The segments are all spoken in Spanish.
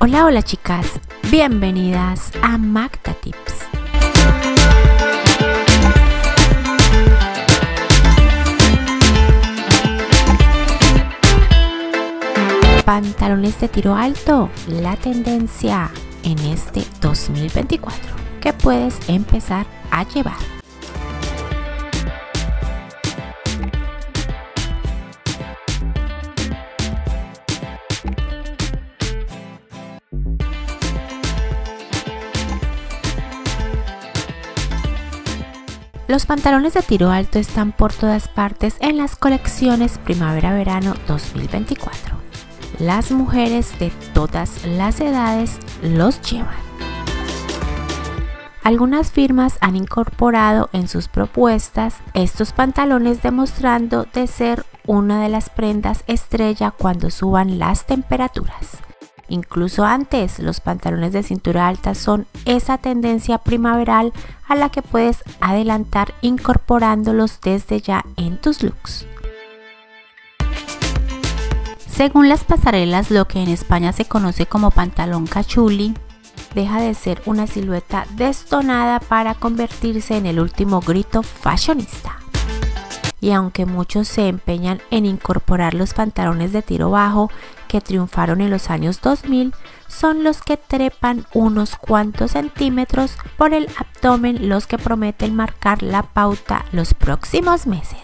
Hola chicas, bienvenidas a Magda Tips. Pantalones de tiro alto, la tendencia en este 2024 que puedes empezar a llevar. Los pantalones de tiro alto están por todas partes en las colecciones primavera-verano 2024. Las mujeres de todas las edades los llevan. Algunas firmas han incorporado en sus propuestas estos pantalones demostrando de ser una de las prendas estrella cuando suban las temperaturas. Incluso antes, los pantalones de cintura alta son esa tendencia primaveral a la que puedes adelantar incorporándolos desde ya en tus looks. Según las pasarelas, lo que en España se conoce como pantalón cachuli deja de ser una silueta destonada para convertirse en el último grito fashionista y aunque muchos se empeñan en incorporar los pantalones de tiro bajo que triunfaron en los años 2000, son los que trepan unos cuantos centímetros por el abdomen los que prometen marcar la pauta los próximos meses.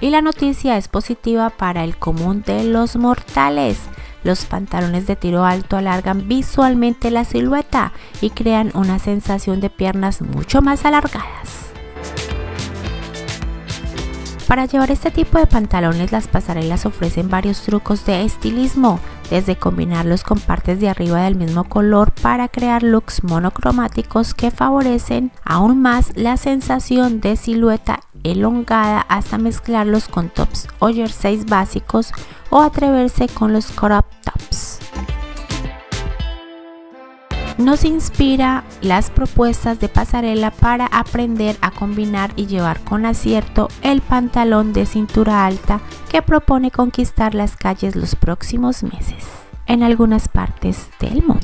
Y la noticia es positiva para el común de los mortales. Los pantalones de tiro alto alargan visualmente la silueta y crean una sensación de piernas mucho más alargadas. Para llevar este tipo de pantalones las pasarelas ofrecen varios trucos de estilismo, desde combinarlos con partes de arriba del mismo color para crear looks monocromáticos que favorecen aún más la sensación de silueta elongada hasta mezclarlos con tops o jerseys básicos o atreverse con los crop nos inspira las propuestas de pasarela para aprender a combinar y llevar con acierto el pantalón de cintura alta que propone conquistar las calles los próximos meses en algunas partes del mundo.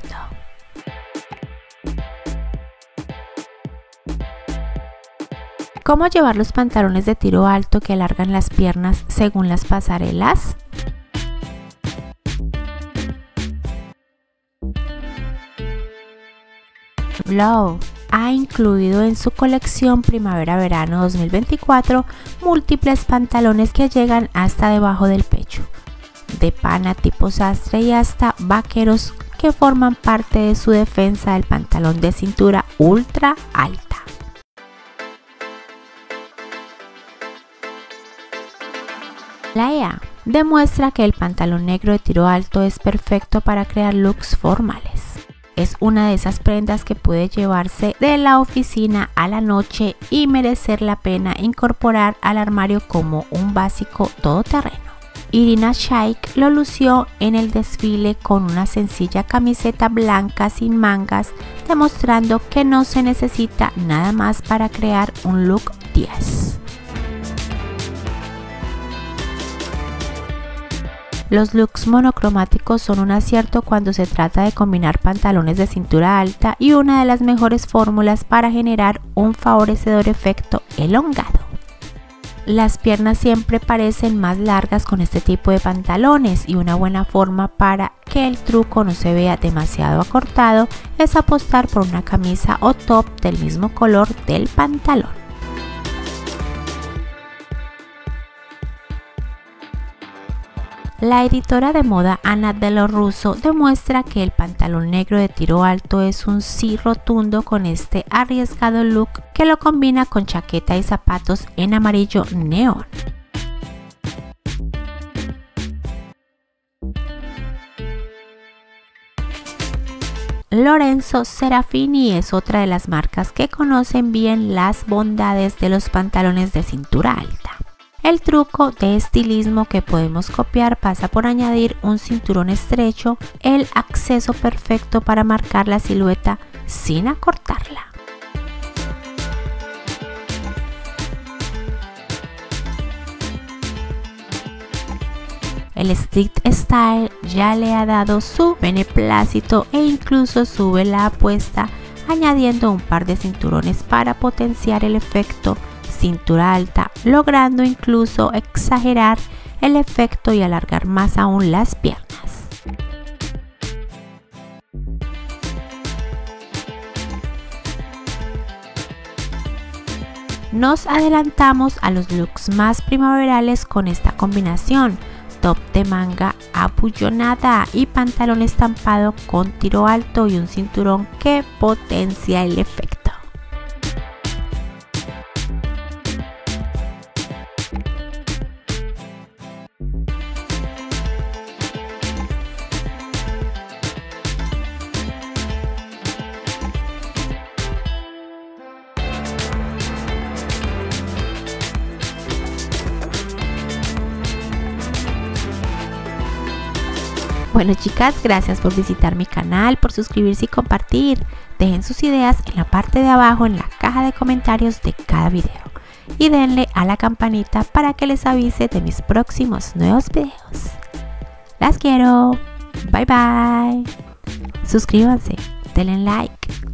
¿Cómo llevar los pantalones de tiro alto que alargan las piernas según las pasarelas? Love ha incluido en su colección Primavera-Verano 2024 múltiples pantalones que llegan hasta debajo del pecho, de pana tipo sastre y hasta vaqueros que forman parte de su defensa del pantalón de cintura ultra alta. La EA demuestra que el pantalón negro de tiro alto es perfecto para crear looks formales. Es una de esas prendas que puede llevarse de la oficina a la noche y merecer la pena incorporar al armario como un básico todoterreno. Irina Shayk lo lució en el desfile con una sencilla camiseta blanca sin mangas, demostrando que no se necesita nada más para crear un look 10. Los looks monocromáticos son un acierto cuando se trata de combinar pantalones de cintura alta y una de las mejores fórmulas para generar un favorecedor efecto elongado. Las piernas siempre parecen más largas con este tipo de pantalones y una buena forma para que el truco no se vea demasiado acortado es apostar por una camisa o top del mismo color del pantalón. La editora de moda Ana de lo Russo demuestra que el pantalón negro de tiro alto es un sí rotundo con este arriesgado look que lo combina con chaqueta y zapatos en amarillo neón. Lorenzo Serafini es otra de las marcas que conocen bien las bondades de los pantalones de cintura alta. El truco de estilismo que podemos copiar pasa por añadir un cinturón estrecho, el acceso perfecto para marcar la silueta sin acortarla. El street style ya le ha dado su beneplácito e incluso sube la apuesta añadiendo un par de cinturones para potenciar el efecto cintura alta, logrando incluso exagerar el efecto y alargar más aún las piernas. Nos adelantamos a los looks más primaverales con esta combinación, top de manga apullonada y pantalón estampado con tiro alto y un cinturón que potencia el efecto. Bueno chicas, gracias por visitar mi canal, por suscribirse y compartir. Dejen sus ideas en la parte de abajo en la caja de comentarios de cada video. Y denle a la campanita para que les avise de mis próximos nuevos videos. Las quiero. Bye bye. Suscríbanse, denle like.